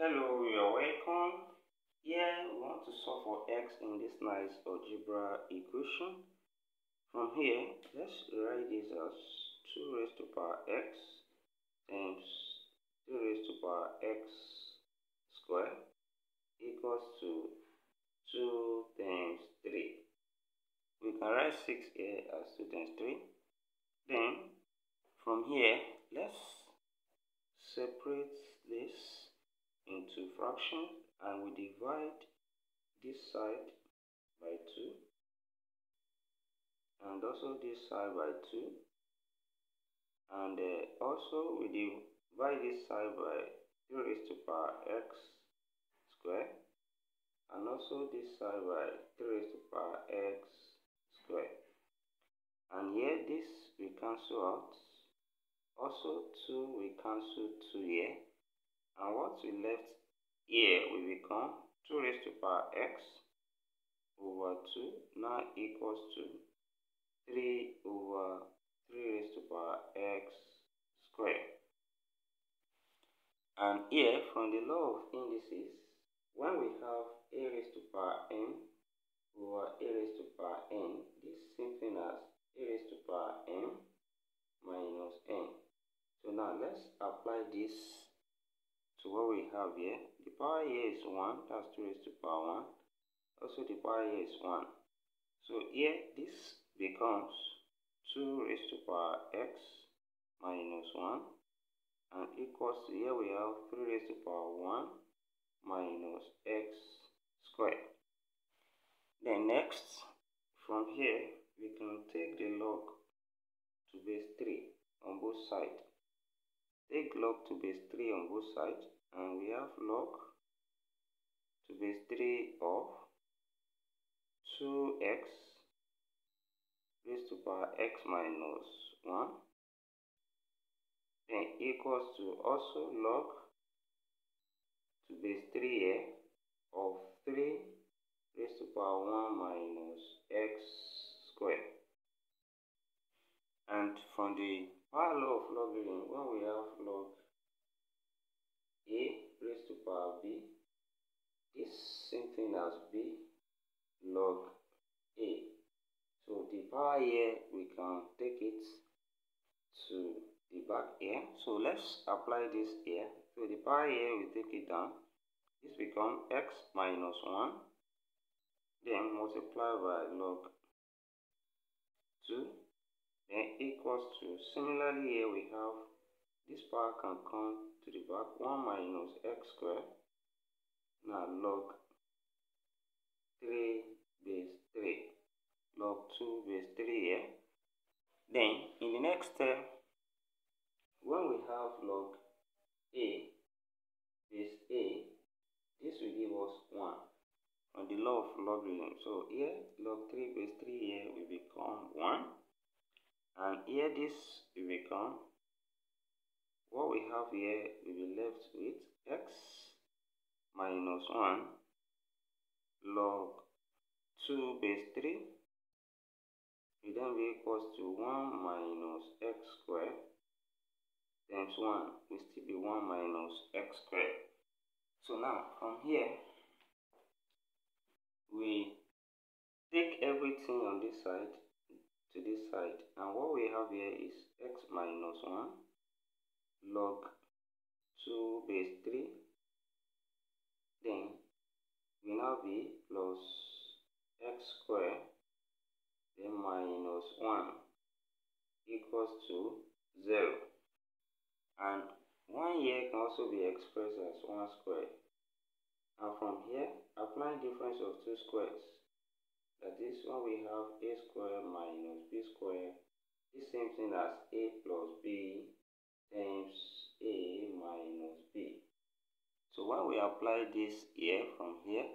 Hello, you're welcome. Here we want to solve for x in this nice algebra equation. From here, let's write this as 2 raised to the power x times 2 raised to the power x square equals to 2 times 3. We can write 6 here as 2 times 3. Then, from here, let's separate this into fractions and we divide this side by 2 and also this side by 2 and uh, also we divide this side by 3 raised to power x square and also this side by 3 raised to power x square. And here this we cancel out also 2 we cancel 2 here and what we left here will become 2 raised to power x over 2 now equals to 3 over 3 raised to power x squared. And here, from the law of indices, when we have a raised to power n over a raised to power n, this is same thing as a raised to power n minus n. So now let's apply this so what we have here, the power here is 1, that's 2 raised to the power 1. Also the power here is 1. So here this becomes 2 raised to the power x minus 1 and equals here we have 3 raised to the power 1 minus x squared. Then next, from here, we can take the log to base 3 on both sides. Take log to base 3 on both sides and we have log to base 3 of 2x raised to power x minus 1 then equals to also log to base 3 here of 3 raised to power 1 minus x squared. And from the power law of logarithm, when we have log a raised to power b, this same thing as b log a. So the power here, we can take it to the back here. So let's apply this here. So the power here, we take it down. This become x minus 1. Then multiply by log 2. Then equals to, similarly here we have, this power can come to the back. 1 minus x squared. Now log 3 base 3. Log 2 base 3 here. Then in the next step, when we have log a base a, this will give us 1 on the law of logarithm. So here, log 3 base 3 here will become 1. And here this will become, what we have here We will be left with x minus 1 log 2 base 3 will then be equals to 1 minus x squared times 1 will still be 1 minus x squared. So now from here we take everything on this side to this side. And what we have here is x minus 1 log 2 base 3 then we now be plus x square then minus 1 equals to 0 and 1 here can also be expressed as 1 square. And from here, apply difference of two squares. That is when we have a square minus b square, the same thing as a plus b times a minus b. So when we apply this here from here,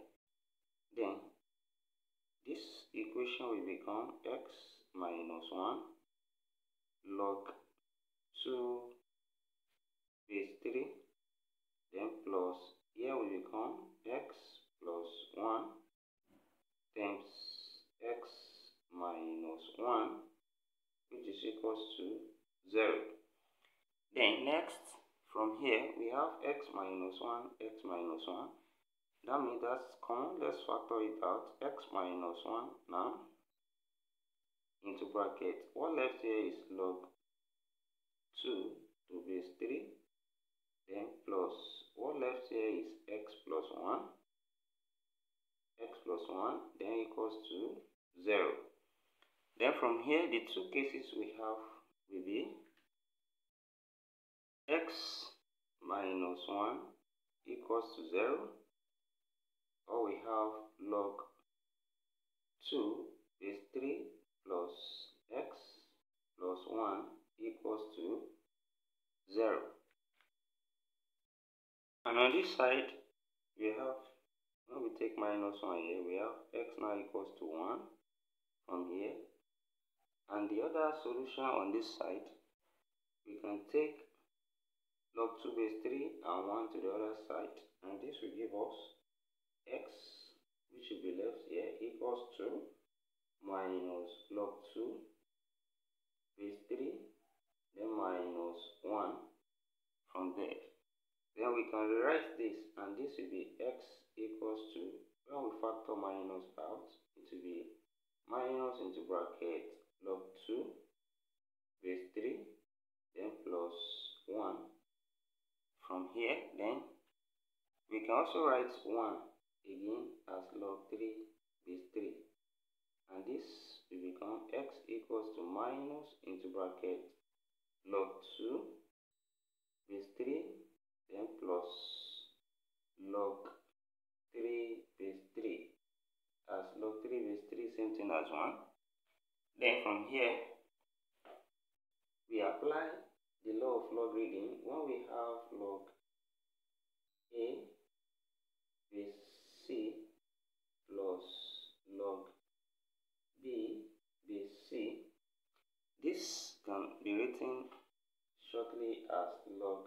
then this equation will become x minus 1 log 2 base 3 then plus here will become x plus 1 times x minus 1 which is equals to 0. Then next from here we have x minus 1, x minus 1. That means that's common. Let's factor it out. x minus 1 now into bracket. What left here is log 2 to base 3. Then plus. What left here is x plus 1. x plus 1 then equals to 0. Then from here the two cases we have will be x minus 1 equals to 0 or we have log 2 is 3 plus x plus 1 equals to 0 and on this side we have when we take minus 1 here we have x now equals to 1 from here and the other solution on this side we can take log 2 base 3 and 1 to the other side. And this will give us x which will be left here equals to minus log 2 base 3 then minus 1 from there. Then we can rewrite this and this will be x equals to when we factor minus out it will be minus into bracket log 2 base 3 then plus 1 from here then we can also write 1 again as log 3 base 3 and this will become x equals to minus into bracket log 2 base 3 then plus log 3 base 3 as log 3 base 3 same thing as 1 then from here we apply the law of logarithm, when we have log A base C plus log B base C, this can be written shortly as log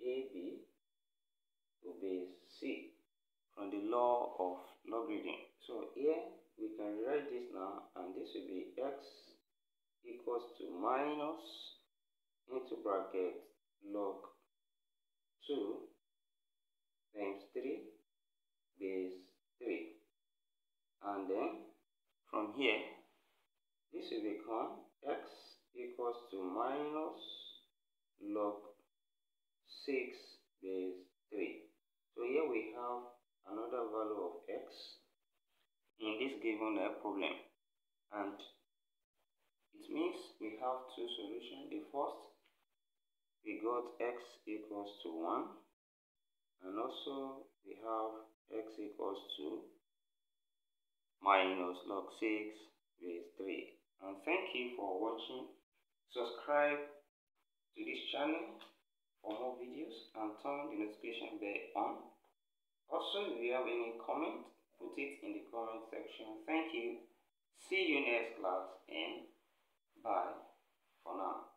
AB to base C from the law of logarithm. So here we can write this now and this will be x equals to minus into bracket log 2 times 3 base 3 and then from here this will become x equals to minus log 6 base 3 so here we have another value of x in this given uh, problem. And it means we have two solutions. The first we got x equals to 1 and also we have x equals to minus log 6 base 3 and thank you for watching. Subscribe to this channel for more videos and turn the notification bell on. Also if you have any comment put it in the comment section. Thank you. See you next class and bye for now